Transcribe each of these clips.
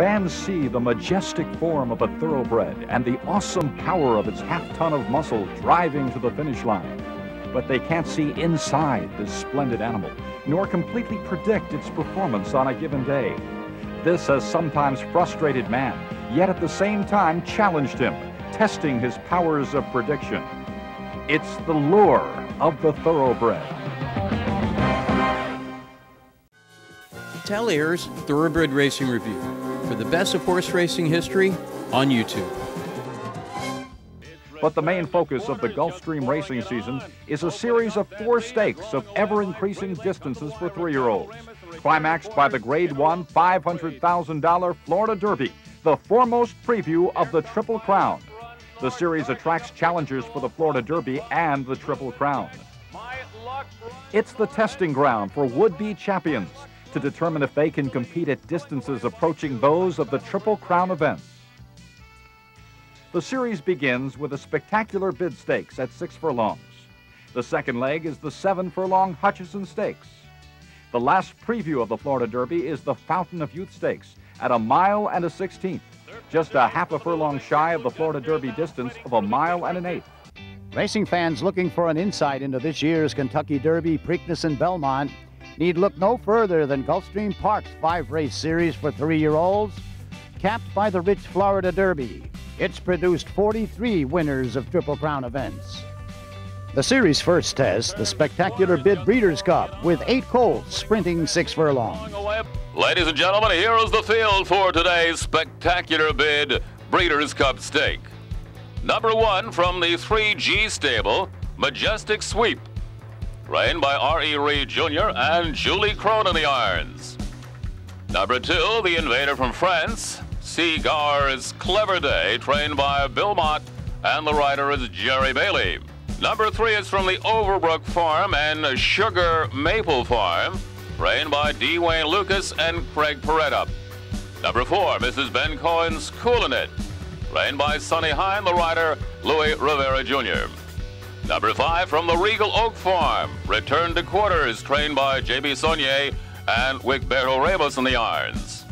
Fans see the majestic form of a thoroughbred and the awesome power of its half ton of muscle driving to the finish line. But they can't see inside this splendid animal, nor completely predict its performance on a given day. This has sometimes frustrated man, yet at the same time challenged him, testing his powers of prediction. It's the lure of the thoroughbred. Talier's Thoroughbred Racing Review for the best of horse racing history on YouTube. But the main focus of the Gulfstream racing season is a series of four stakes of ever increasing distances for three year olds, climaxed by the Grade 1 $500,000 Florida Derby, the foremost preview of the Triple Crown. The series attracts challengers for the Florida Derby and the Triple Crown. It's the testing ground for would be champions to determine if they can compete at distances approaching those of the Triple Crown events. The series begins with a spectacular bid stakes at six furlongs. The second leg is the seven furlong Hutcheson Stakes. The last preview of the Florida Derby is the Fountain of Youth Stakes at a mile and a sixteenth, just a half a furlong shy of the Florida Derby distance of a mile and an eighth. Racing fans looking for an insight into this year's Kentucky Derby, Preakness, and Belmont need look no further than Gulfstream Park's five race series for three year olds, capped by the rich Florida Derby. It's produced 43 winners of Triple Crown events. The series' first test, the spectacular Bid Breeders' Cup, with eight colts sprinting six furlongs. Ladies and gentlemen, here is the field for today's spectacular bid Breeders' Cup stake. Number one from the 3G stable, Majestic Sweep trained by R.E. Reed Jr. and Julie Krone in the irons. Number two, the invader from France, Seagar's Clever Day, trained by Bill Mott, and the rider is Jerry Bailey. Number three is from the Overbrook Farm and Sugar Maple Farm, trained by D. Wayne Lukas and Craig Perret. Number four, Mrs. Ben Cohen's Coolin' It, trained by Sonny Hine, the rider Louis Rivera Jr. Number five from the Regal Oak Farm, Return to Quarters, trained by J.B. Sonnier and Wigberto Ramos in the irons.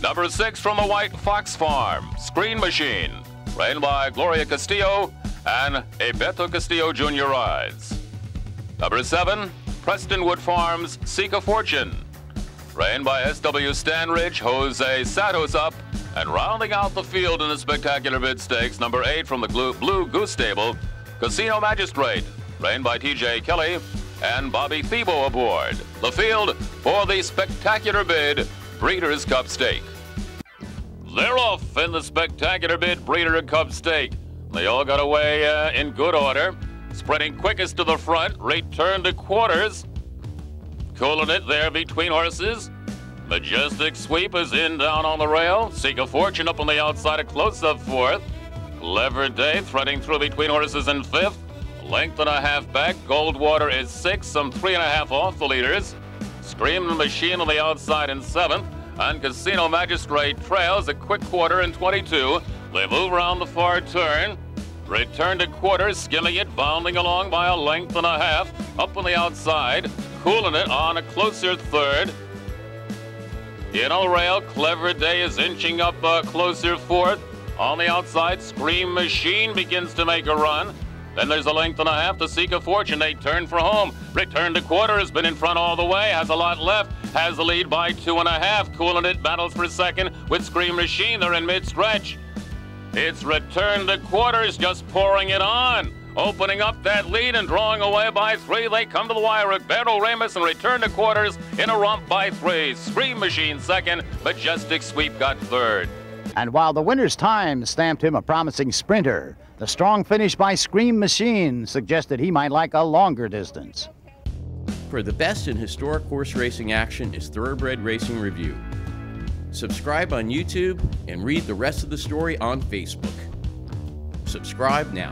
Number six from the White Fox Farm, Scream Machine, trained by Gloria Castillo and Heberto Castillo Jr. rides. Number seven, Prestonwood Farms, Seek a Fortune, trained by S.W. Stanridge, Jose Santos up, and rounding out the field in the spectacular bid stakes, number eight from the Blue Goose Stable, Casino Magistrate, trained by TJ Kelly, and Bobby Thebo aboard. The field for the spectacular bid Breeders' Cup Stake. They're off in the spectacular bid Breeder Cup Stake. They all got away uh, in good order. Spreading quickest to the front, return to quarters. Cooling it there between horses. Majestic Sweep is in down on the rail. Seek a Fortune up on the outside, a close up fourth. Clever Day threading through between horses in fifth. Length and a half back. Goldwater is six, some three and a half off the leaders. Screaming Machine on the outside in seventh. And Casino Magistrate trails a quick quarter in 22. They move around the far turn. Return to quarters, skimming it, bounding along by a length and a half. Up on the outside, cooling it on a closer third. In a rail, Clever Day is inching up a closer fourth. On the outside, Scream Machine begins to make a run. Then there's a length and a half to seek a fortune. They turn for home. Return to quarter has been in front all the way. Has a lot left. Has the lead by two and a half. Cooling it battles for second with Scream Machine. They're in mid-stretch. It's return to quarters, just pouring it on. Opening up that lead and drawing away by three. They come to the wire. Roberto Ramos and return to quarters in a romp by three. Scream Machine second. Majestic Sweep got third. And while the winner's time stamped him a promising sprinter, the strong finish by Scream Machine suggested he might like a longer distance. For the best in historic horse racing action is Thoroughbred Racing Review. Subscribe on YouTube and read the rest of the story on Facebook. Subscribe now.